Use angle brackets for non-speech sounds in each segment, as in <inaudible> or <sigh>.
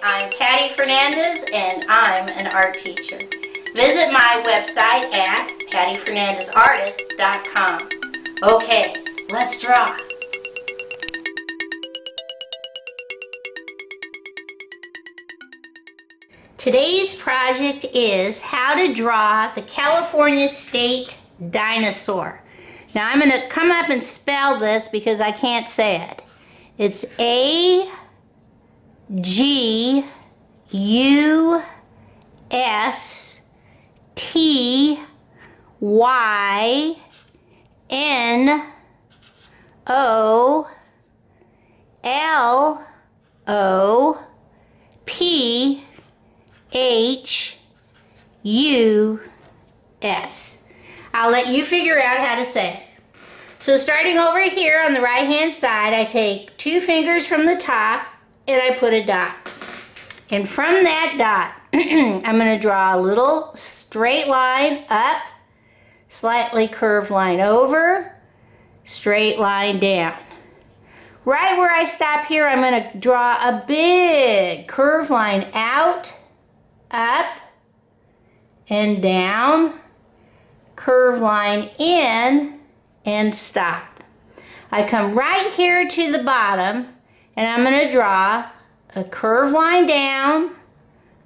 I'm Patty Fernandez and I'm an art teacher. Visit my website at pattyfernandezartist.com. Okay, let's draw. Today's project is how to draw the California State dinosaur. Now I'm going to come up and spell this because I can't say it. It's A G U S T Y N O L O P H U S. I'll let you figure out how to say it. So starting over here on the right hand side, I take two fingers from the top and I put a dot. And from that dot, <clears throat> I'm going to draw a little straight line up, slightly curved line over, straight line down. Right where I stop here, I'm going to draw a big curved line out, up, and down, curved line in, and stop. I come right here to the bottom and I'm going to draw a curved line down,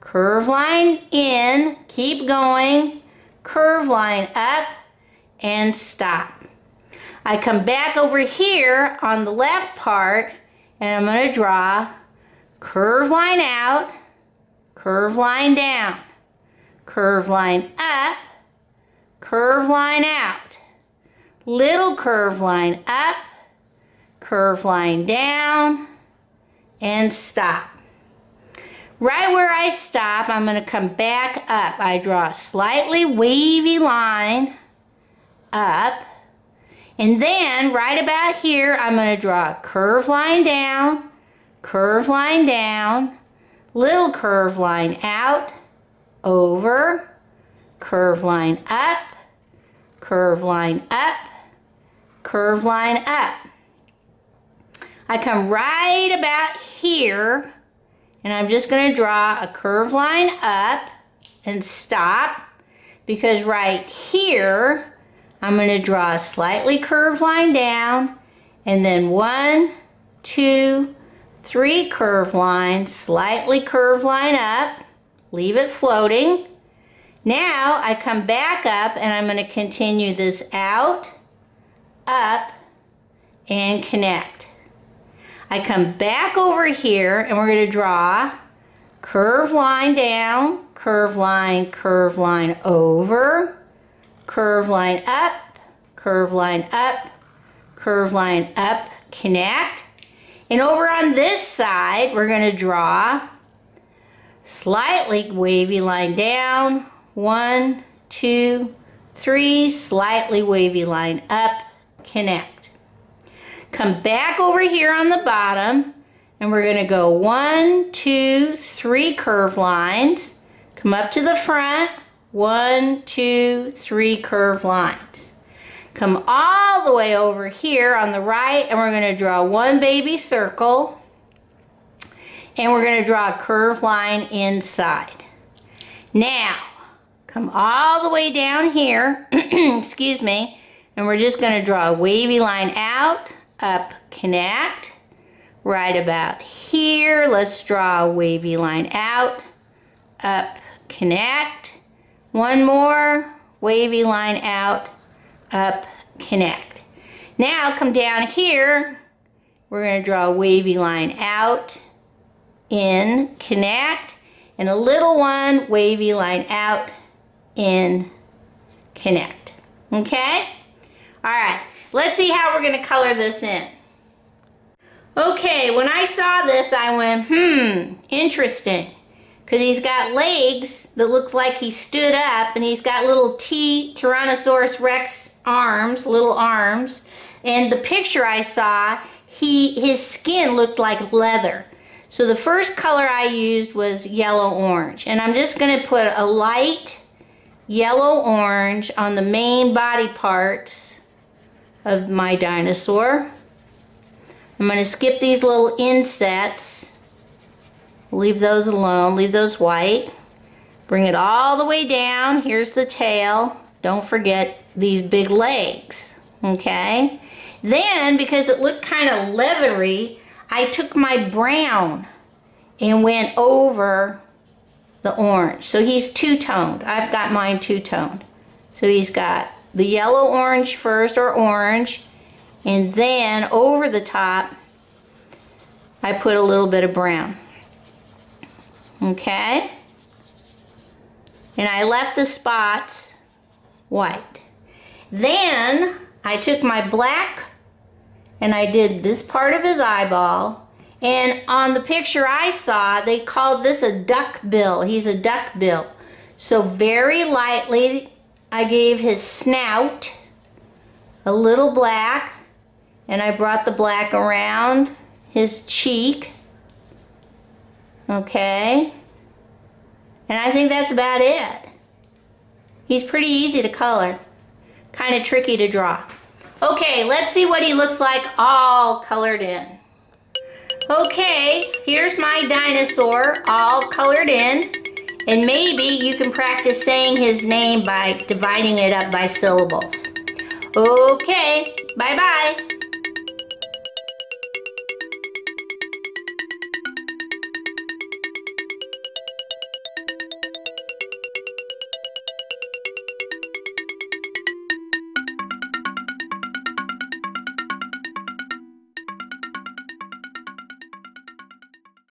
curved line in, keep going, curved line up, and stop. I come back over here on the left part and I'm going to draw curved line out, curved line down, curved line up, curved line out, little curved line up, curved line down, and stop. Right where I stop, I'm going to come back up. I draw a slightly wavy line up, and then right about here, I'm going to draw a curved line down, curved line down, little curved line out, over, curved line up, curved line up, curved line up. I come right about here and I'm just going to draw a curved line up and stop because right here I'm going to draw a slightly curved line down and then one, two, three curved lines, slightly curved line up, leave it floating. Now I come back up and I'm going to continue this out, up, and connect. I come back over here and we're going to draw curve line down, curve line, curve line over, curve line up, curve line up, curve line up, connect. And over on this side, we're going to draw slightly wavy line down, one, two, three, slightly wavy line up, connect. Come back over here on the bottom and we're going to go one, two, three curve lines. Come up to the front, one, two, three curve lines. Come all the way over here on the right and we're going to draw one baby circle and we're going to draw a curved line inside. Now, come all the way down here, <clears throat> excuse me, and we're just going to draw a wavy line out, up, connect. Right about here, let's draw a wavy line out, up, connect. One more, wavy line out, up, connect. Now come down here, we're going to draw a wavy line out, in, connect, and a little one, wavy line out, in, connect. Okay? All right. Let's see how we're going to color this in. Okay, when I saw this, I went, hmm, interesting. Because he's got legs that look like he stood up, and he's got little T Tyrannosaurus Rex arms, little arms. And the picture I saw, he his skin looked like leather. So the first color I used was yellow orange. And I'm just going to put a light yellow orange on the main body parts of my dinosaur. I'm going to skip these little insets Leave those alone, leave those white. Bring it all the way down. Here's the tail. Don't forget these big legs, okay? Then, because it looked kind of leathery, I took my brown and went over the orange. So he's two-toned. I've got mine two-toned. So he's got the yellow orange first, or orange, and then over the top, I put a little bit of brown. Okay? And I left the spots white. Then I took my black and I did this part of his eyeball. And on the picture I saw, they called this a duck bill. He's a duck bill. So very lightly, I gave his snout a little black. And I brought the black around his cheek. Okay. And I think that's about it. He's pretty easy to color. Kind of tricky to draw. Okay, let's see what he looks like all colored in. Okay, here's my dinosaur all colored in. And maybe you can practice saying his name by dividing it up by syllables. Okay, bye-bye.